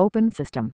open system.